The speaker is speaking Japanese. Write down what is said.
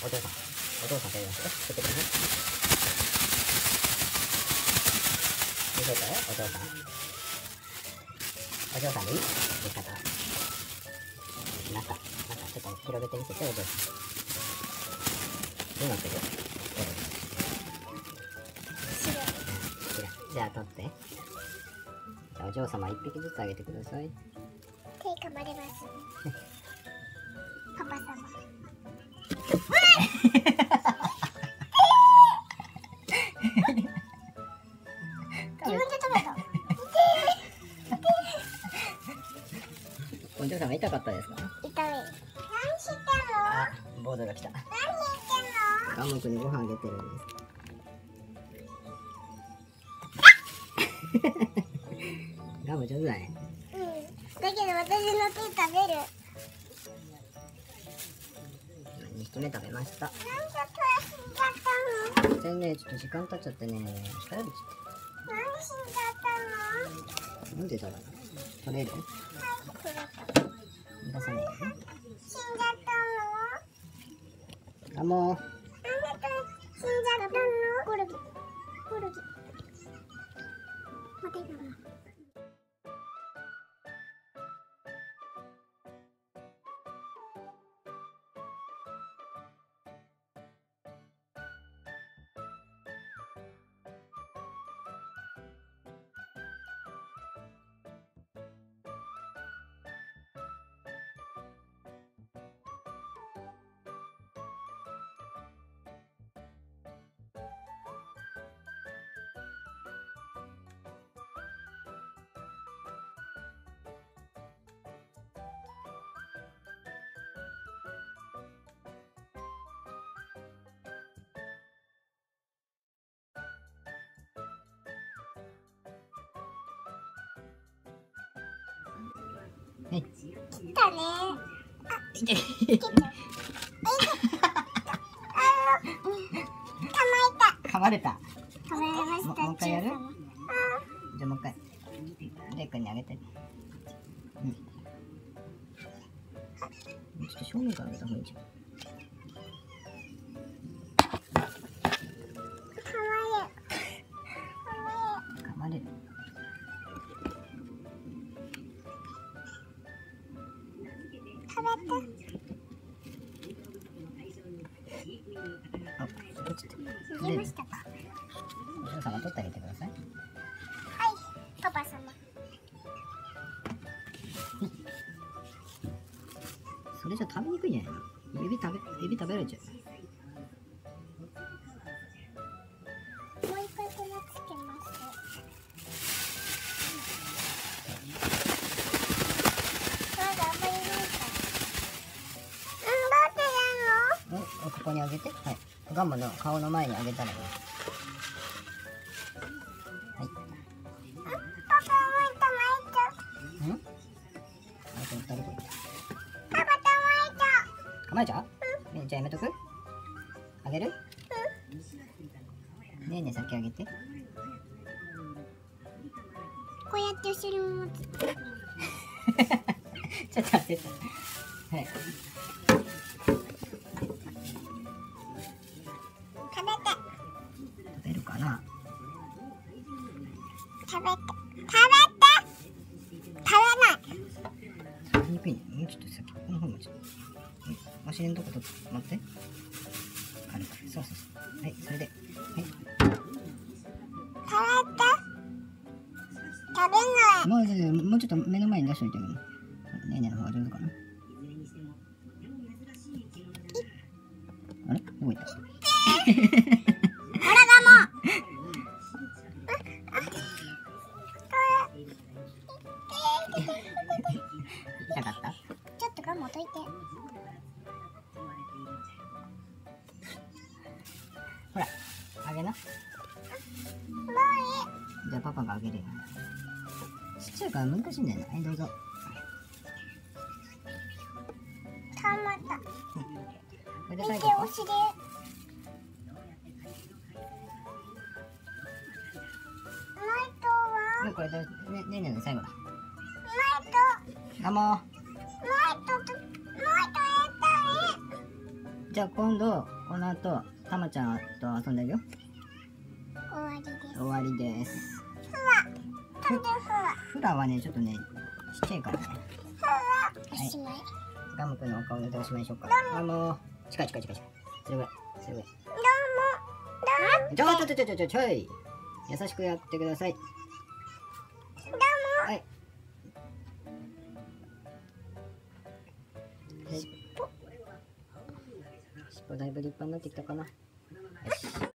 お嬢さんお嬢さんと言いますよ作ってください見せてお嬢さんお嬢さん。でいい見方中中ちょっと広げてみせてお嬢さんどうなってるこ白いれじゃあじゃあ取ってじゃあお嬢様一匹ずつあげてください。手噛まれます。お嬢様痛かったですか？痛い。何してんの？あボードが来た。何してんの？ガムくんにご飯あげてるんですガム上手だねうんだけど私の？手食べる2匹目食べましたなんで死んじゃったの？全然ねちょっと時間経っちゃってね疲れるっつっなんで死んじゃったてなんでだろうな取れる出さないよね死んじゃったの？あもう。なんで死んじゃったの？コルギコルギ待てよはい来たね。いけ噛まれた。食べれました。ももう一回やる。じゃあもう一回レイ君にあげてうんちょっと正面からあげた方がいいじゃん逃げましたかお嬢様取ってあげてください。はい。パパ様。それじゃ食べにくいんじゃないの？指食べ指食べられちゃう。どうしておここにあげて。はい。ガムの顔の前にあげたらいい。はい。パパもいたまいちゃう。ん？あと二人こいたパパと構えちゃう？ねじゃあやめとく？あげる？ねえねえ先あげて。こうやって後ろも持つ。ちょっと待って。はいねもうちょっと先この方もちょっとうんお尻のとこと持って。軽くそうそうそう。はいそれで。はい。食べて。食べないもうちょっともうちょっと目の前に出しといても。ねえねえの方が上手かな。あれ？どこ行った？ほらあげな。もうじゃあパパがあげるよ。ちっちゃいから難しいんだよね。はいどうぞ。いいた。まった見てお尻マイトは？うんこれでねねえねえの最後だ。マイトあもマイトとマイトやったねじゃあ今度この後たまちゃんと遊んでるよ。終わりです。終わりです。ふわフラはねちょっとねちっちゃいからね。おしまい。ガムくんのお顔でおしまいにしようかあもう近い近い近い近い。それぐらいそれぐらい。どうも。どうもちょちょちょちょちょちょい。優しくやってください。はい。はい。尻尾だいぶ立派になってきたかな。